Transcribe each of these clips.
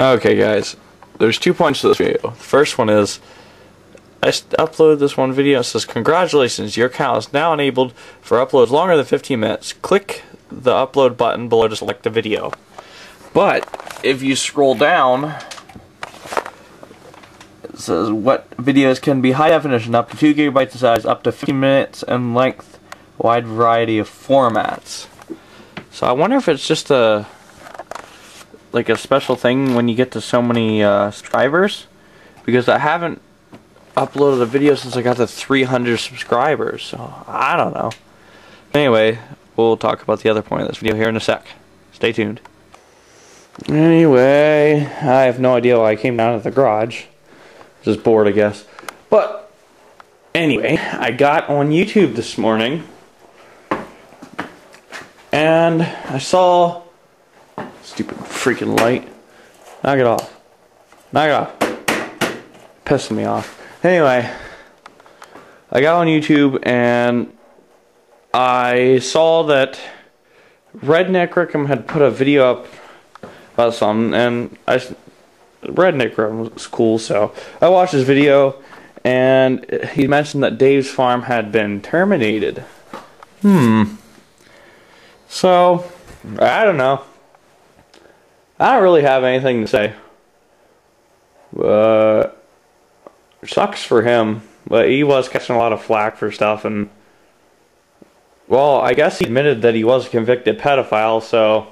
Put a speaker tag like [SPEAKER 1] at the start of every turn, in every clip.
[SPEAKER 1] Okay, guys. There's two points to this video. The first one is I uploaded this one video. It says, Congratulations, your account is now enabled for uploads longer than 15 minutes. Click the upload button below to select the video. But if you scroll down, it says what videos can be high definition, up to 2 gigabytes in size, up to 15 minutes in length, wide variety of formats. So I wonder if it's just a like a special thing when you get to so many uh, subscribers? Because I haven't uploaded a video since I got to 300 subscribers so I don't know. Anyway we'll talk about the other point of this video here in a sec. Stay tuned. Anyway I have no idea why I came down to the garage. Just bored I guess. But anyway I got on YouTube this morning and I saw Stupid freaking light. Knock it off. Knock it off. Pissing me off. Anyway, I got on YouTube and I saw that Redneck Rickham had put a video up about something, and I Redneck Rickham was cool, so I watched his video, and he mentioned that Dave's farm had been terminated. Hmm. So, I don't know. I don't really have anything to say. Uh, sucks for him, but he was catching a lot of flack for stuff, and well, I guess he admitted that he was a convicted pedophile. So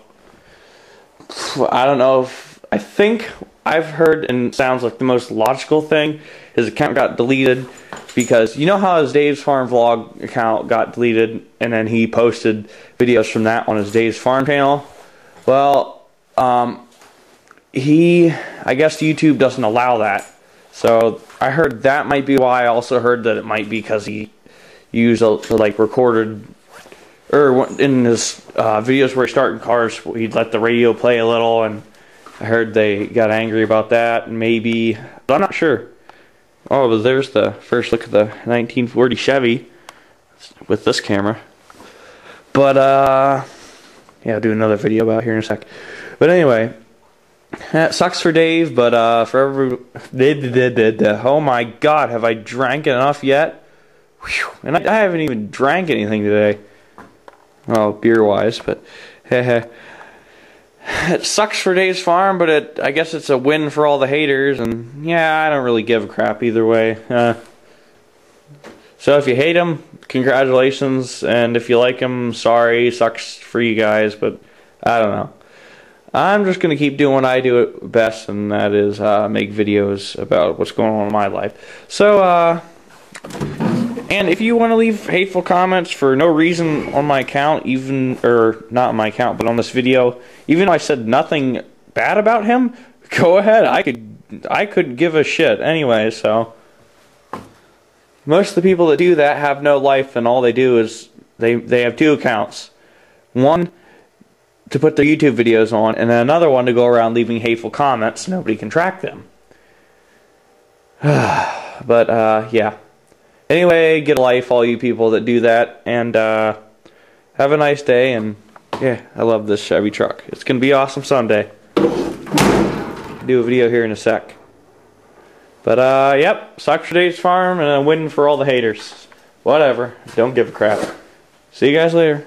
[SPEAKER 1] I don't know if I think I've heard and sounds like the most logical thing. His account got deleted because you know how his Dave's Farm vlog account got deleted, and then he posted videos from that on his Dave's Farm channel. Well, um, he, I guess YouTube doesn't allow that. So I heard that might be why. I also heard that it might be because he used a, like recorded or in his uh, videos where he's starting cars, he'd let the radio play a little, and I heard they got angry about that. Maybe, I'm not sure. Oh, but there's the first look at the 1940 Chevy with this camera. But uh, yeah, I'll do another video about here in a sec. But anyway, that sucks for Dave, but uh, for every oh my God, have I drank enough yet? Whew. And I, I haven't even drank anything today. Well, beer wise, but it sucks for Dave's farm, but it I guess it's a win for all the haters. And yeah, I don't really give a crap either way. Uh, so if you hate him, congratulations, and if you like him, sorry, sucks for you guys, but I don't know. I'm just going to keep doing what I do best, and that is uh, make videos about what's going on in my life. So, uh, and if you want to leave hateful comments for no reason on my account, even, or not on my account, but on this video, even though I said nothing bad about him, go ahead. I could, I could give a shit anyway, so. Most of the people that do that have no life, and all they do is they, they have two accounts. One, to put their YouTube videos on, and another one to go around leaving hateful comments. Nobody can track them. but, uh, yeah. Anyway, get a life, all you people that do that, and, uh, have a nice day, and, yeah, I love this Chevy truck. It's gonna be awesome Sunday. Do a video here in a sec. But, uh, yep, sucks for Dave's Farm, and a win for all the haters. Whatever, don't give a crap. See you guys later.